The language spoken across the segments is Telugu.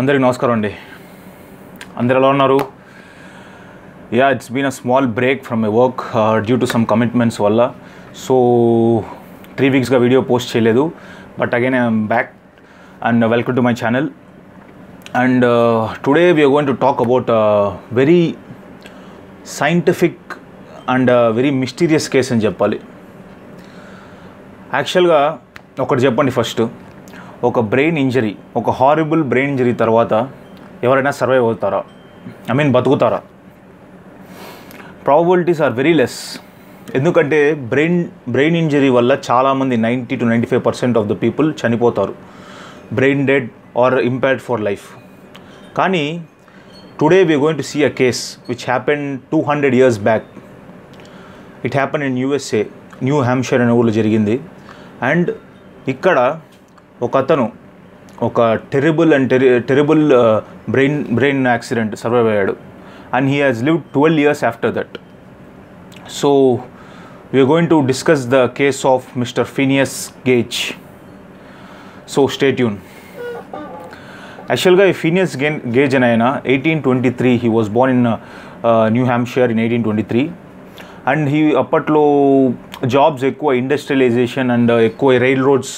అందరికి నమస్కారం అండి. అందరు ఎలా ఉన్నారు? Yeah it's been a small break from my work due to some commitments వల్ల. సో త్రీ వీక్స్గా వీడియో పోస్ట్ చేయలేదు. But again I'm back and welcome to my channel and today we're going to talk about very scientific and very mysterious case అని చెప్పాలి. యాక్చువల్గా ఒకటి చెప్పండి ఫస్ట్ ఒక బ్రెయిన్ ఇంజరీ ఒక హారిబుల్ బ్రెయిన్ ఇంజరీ తర్వాత ఎవరైనా సర్వైవ్ అవుతారా? ఐ మీన్ బతుకుతారా? ప్రాబబిలిటీస్ ఆర్ వెరీ లెస్ ఎందుకంటే బ్రెయిన్ బ్రెయిన్ ఇంజరీ వల్ల చాలామంది ninety to ninety five percent of the people చనిపోతారు. Brain dead or impaired for life కానీ today we going to see a case which happen two hundred years back it happen in USA New Hampshire అనే ఊళ్ళో జరిగింది. అండ్ ఇక్కడ ఒక అతను ఒక terrible and terri terrible brain brain accident survive అయ్యాడు and he has live twelve years after that so we're going to discuss the case of mister Phineas Gage so stay tuned యాక్చువల్గా ఈ ఫీనియస్ గే గేజ్ అని ఆయన eighteen twenty three he was born in New Hampshire in eighteen twenty three and he అప్పట్లో జాబ్స్ ఎక్కువ ఇండస్ట్రియలైజేషన్ అండ్ ఎక్కువ rail roads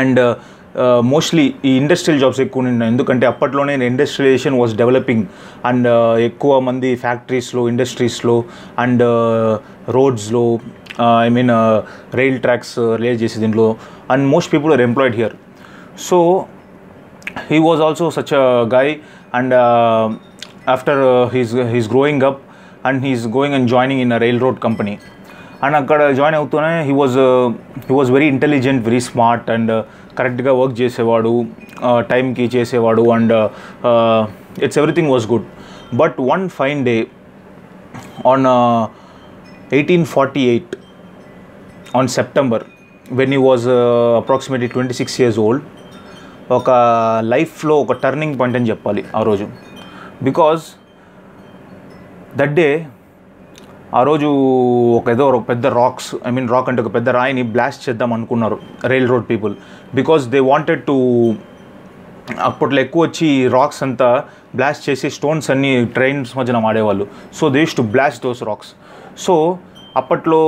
and uh, mostly ఈ ఇండస్ట్రియల్ జాబ్స్ ఎక్కువ ఉన్నాయి. ఎందుకంటే అప్పట్లోనే industrialisation was developing and uh, ఎక్కువ మంది ఫ్యాక్టరీస్లో ఇండస్ట్రీస్లో and రోడ్స్లో I mean rail tracks relay చేసే దీంట్లో and most people are employed here so he was also such a guy and uh, he's uh, he's he's and up and he's going and joining in a and అక్కడ జాయిన్ అవుతూనే he was he was very intelligent very smart and కరెక్ట్గా వర్క్ చేసేవాడు టైంకి చేసేవాడు and it's everything was good but one fine day on eighteen forty eight on September when he was approximately twenty six years old ఒక లైఫ్లో ఒక టర్నింగ్ పాయింట్ అని చెప్పాలి ఆ రోజు. బికాజ్ దట్ డే ఆ రోజు ఒక ఏదో ఒక పెద్ద రాక్స్ ఐ మీన్ రాక్ అంటే ఒక పెద్ద రాయిని బ్లాస్ట్ చేద్దాం అనుకున్నారు railroad people because they wanted to అప్పట్లో ఎక్కువ వచ్చి రాక్స్ అంతా బ్లాస్ట్ చేసి స్టోన్స్ అన్ని ట్రైన్స్ మధ్యన వాడేవాళ్ళు so these to blast those rocks so అప్పట్లో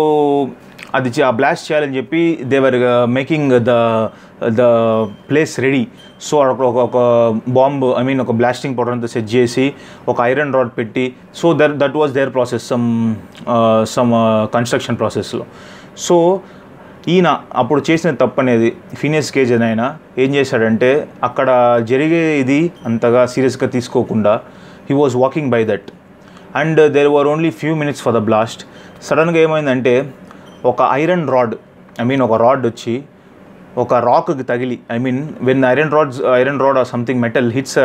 అది ఆ బ్లాస్ట్ చేయాలని చెప్పి they were making the the place ready so అక్కడ ఒక ఒక బాంబ్ ఐ మీన్ ఒక బ్లాస్టింగ్ పౌడర్ అంతా సెట్ చేసి ఒక ఐరన్ రాడ్ పెట్టి so there that was their process some some construction ప్రాసెస్లో సో ఈయన అప్పుడు చేసిన తప్పు అనేది ఫీనియస్ కేజ్ అని ఆయన ఏం చేశాడంటే అక్కడ జరిగే ఇది అంతగా సీరియస్గా తీసుకోకుండా he was walking by that and there were only few minutes for the blast సడన్గా ఏమైందంటే ఒక ఐరన్ రాడ్ ఐ మీన్ ఒక రాడ్ వచ్చి ఒక రాక్కి తగిలి. I mean when iron rods iron rod or something metal hits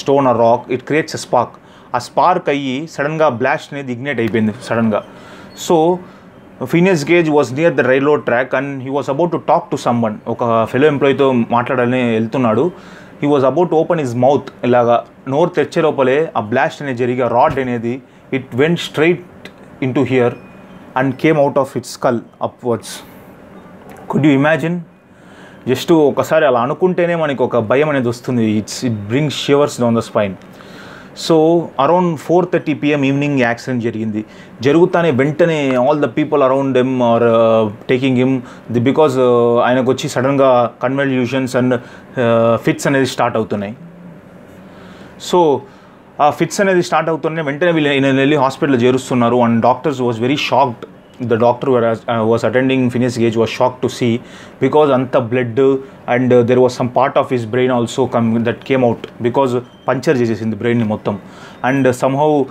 stone or rock it creates a spark ఆ స్పార్క్ అయ్యి సడన్గా బ్లాస్ట్ అనేది ఇగ్నేట్ అయిపోయింది సడన్గా so Phineas Gage was near the railway track and he was about to talk to someone ఒక ఫెలో ఎంప్లాయీతో మాట్లాడాలని వెళ్తున్నాడు. He was about to open his mouth ఇలాగా నోరు తెచ్చే లోపలే ఆ బ్లాస్ట్ అనేది జరిగే రాడ్ అనేది it went straight into here and came out of its skull upwards could you imagine just ఒకసారి అలా అనుకుంటేనే మనకి ఒక భయం అనేది వస్తుంది. It's it bring shivers down the spine so around four thirty PM evening accident జరిగింది. జరుగుతానే వెంటనే all the people around em are taking him the because ఆయనకు వచ్చి సడన్గా కన్వల్యూషన్స్ అండ్ ఫిట్స్ అనేది స్టార్ట్ అవుతున్నాయి. సో ఆ ఫిట్స్ అనేది స్టార్ట్ అవుతున్నాయి. వెంటనే వీళ్ళు వెళ్ళి hospital చేరుస్తున్నారు. And doctors was very shocked the doctor was, uh, was attending Phineas Gage was shocked to see because Anta bled and uh, there was some part of his brain also come, that came out because puncture is in the brain mottam and uh, somehow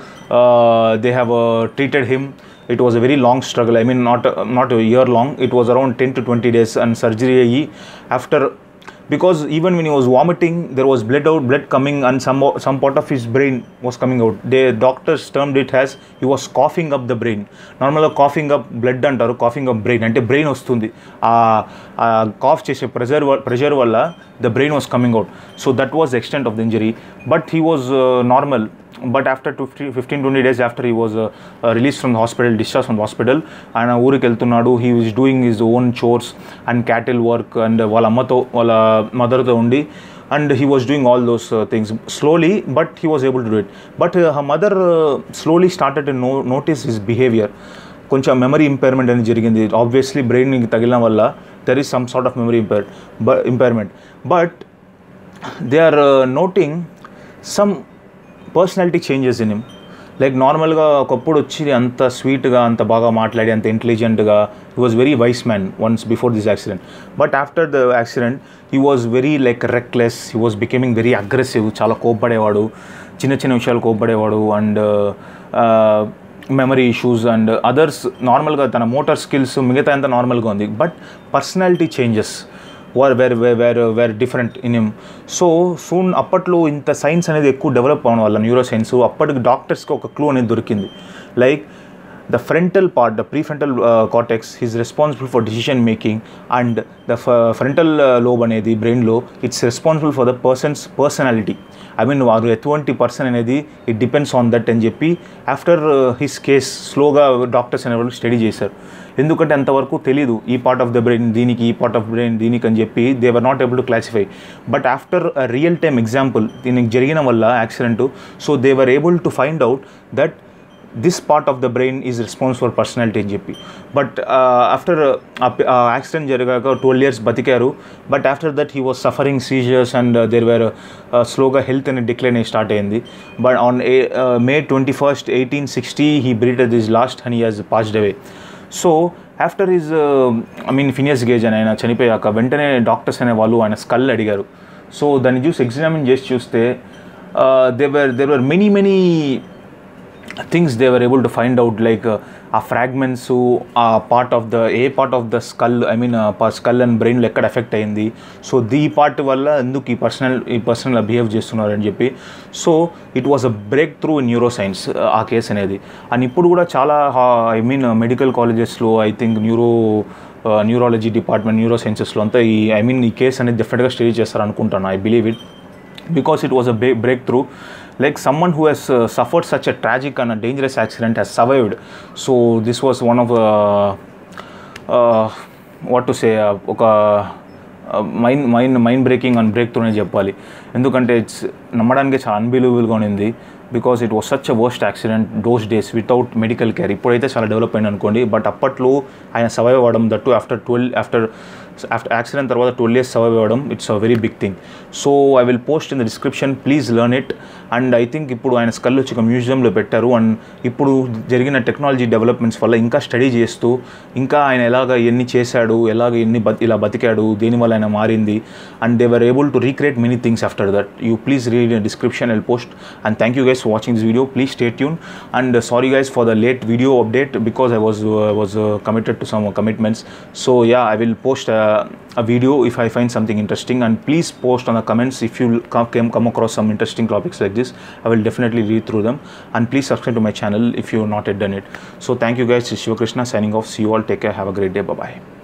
they have uh, treated him. It was a very long struggle. I mean not not a year long. It was around 10 to 20 days and surgery. After because even when you was vomiting there was blood out blood coming and some some part of his brain was coming out they doctors term it has you was coughing up the brain నార్మల్గా కాఫింగ్ అప్ బ్లడ్ అంటారు కాఫింగ్ అప్ బ్రెయిన్ అంటే బ్రెయిన్ వస్తుంది. కాఫ్ చేసే ప్రెజర్ ప్రెజర్ వల్ల the brain was coming out so that was extent of the injury but he was normal but after two fifteen twenty days after he was release from hospital discharge from hospital ఆయన ఊరికి వెళ్తున్నాడు. He is doing his own chores and cattle work and వాళ్ళ అమ్మతో వాళ్ళ మదర్తో ఉండి and he was doing all those things slowly but he was able to do it but but mother slowly started no notice his behaviour కొంచెం మెమరీ ఇంపైర్మెంట్ అనేది జరిగింది. ఆబ్వియస్లీ బ్రెయిన్కి తగిలిన వల్ల there is some sort of memory impair impairment but they are noting some personality changes in him like నార్మల్గా ఒకప్పుడు వచ్చి అంత స్వీట్గా అంత బాగా మాట్లాడి అంత ఇంటెలిజెంట్గా he was very wise man once before this accident but after the accident he was very like reckless he was becoming very aggressive చాలా కోప్పడేవాడు. చిన్న చిన్న విషయాలు కోప్పడేవాడు. And memory issues and others నార్మల్గా తన మోటార్ స్కిల్స్ మిగతా అంత నార్మల్గా ఉంది. But personality changes were were were were different in him. So soon అప్పట్లో ఇంత సైన్స్ అనేది ఎక్కువ డెవలప్ అవ్వడం వల్ల న్యూరో సైన్స్ అప్పటికి డాక్టర్స్కి ఒక క్లూ అనేది దొరికింది. Like the frontal part the prefrontal cortex is responsible for decision making and the frontal lobe అనేది బ్రెయిన్లో it's responsible for the person's personality. I mean వారు ఎటువంటి పర్సన్ అనేది ఇట్ డిపెండ్స్ ఆన్ దట్ అని చెప్పి ఆఫ్టర్ హిస్ కేస్ స్లోగా డాక్టర్స్ అనేవాళ్ళు స్టడీ చేశారు. ఎందుకంటే అంతవరకు తెలియదు ఈ పార్ట్ ఆఫ్ ద బ్రెయిన్ దీనికి ఈ పార్ట్ ఆఫ్ బ్రెయిన్ దీనికి అని చెప్పి they were not able to classify but after real time example దీనికి జరిగిన వల్ల accident so they were able to find out that this part of the brain is response for personality అని చెప్పి. బట్ ఆఫ్టర్ యాక్సిడెంట్ జరిగాక ట్వెల్వ్ ఇయర్స్ బతికారు. But after that he was suffering seizures and there were స్లోగా హెల్త్ అనేది డిక్లైన్ అయ్యి స్టార్ట్ అయింది. But on May twenty first eighteen sixty he breathed this last and he has passed away so after is I mean Phineas Gage అని ఆయన చనిపోయాక వెంటనే డాక్టర్స్ అనే వాళ్ళు ఆయన స్కల్ అడిగారు. సో దాన్ని చూసి ఎగ్జామిన్ చేసి చూస్తే they were there were many many things they were able to find out like uh fragments uh part of the a part of the skull I mean skull and బ్రెయిన్లో ఎక్కడ ఎఫెక్ట్ అయింది. సో దీ పార్ట్ వల్ల ఎందుకు ఈ పర్సనల్ ఈ పర్సనల్ బిహేవ్ చేస్తున్నారని చెప్పి. So it was a breakthrough neuroscience ఆ కేసు అనేది. అండ్ ఇప్పుడు కూడా చాలా ఐ మీన్ మెడికల్ కాలేజెస్లో I think neuro neurology department neuro సైన్సెస్లో అంతా ఈ ఐ మీన్ ఈ కేసు అనేది డెఫినెట్గా study చేస్తారనుకుంటాను I believe it because it was a breakthrough like someone who has uh, suffered such a tragic and a dangerous accident has survived. So this was one of say uh, what to say uh, ఒక mind mind mind breaking and break త్రూనే చెప్పాలి. ఎందుకంటే ఇట్స్ నమ్మడానికి చాలా అన్బిలీవబుల్గా ఉంది because it was such a worst accident those days without medical care ఇప్పుడైతే చాలా డెవలప్ అయింది అనుకోండి. బట్ అప్పట్లో ఆయన సర్వైవ్ అవ్వడం that after twelve after after accident తర్వాత ట్వెల్వ్ ఇయర్స్ సర్వైవ్ అవ్వడం it's a very big thing so I will post in the description please learn it and I think ఇప్పుడు ఆయన స్కల్ వచ్చి ఒక మ్యూజియంలో పెట్టారు. అండ్ ఇప్పుడు జరిగిన టెక్నాలజీ డెవలప్మెంట్స్ వల్ల ఇంకా స్టడీ చేస్తూ ఇంకా ఆయన ఎలాగ ఎన్ని చేశాడు ఎలాగ ఎన్ని బతి ఇలా బతికాడు దేనివల్ల ఆయన మారింది. And they were able to recreate many things after that you please read description I'll post and thank you guys for watching this video please stay tune and sorry guys for the late video update because I was was committed to some commitments so yeah I will post Uh, a video if I find something interesting. And please post on the comments if you come, come, across some interesting topics like this. I will definitely read through them. And please subscribe to my channel if you have not yet done it. So thank you guys. Shiva Krishna signing off. See you all. Take care. Have a great day. Bye bye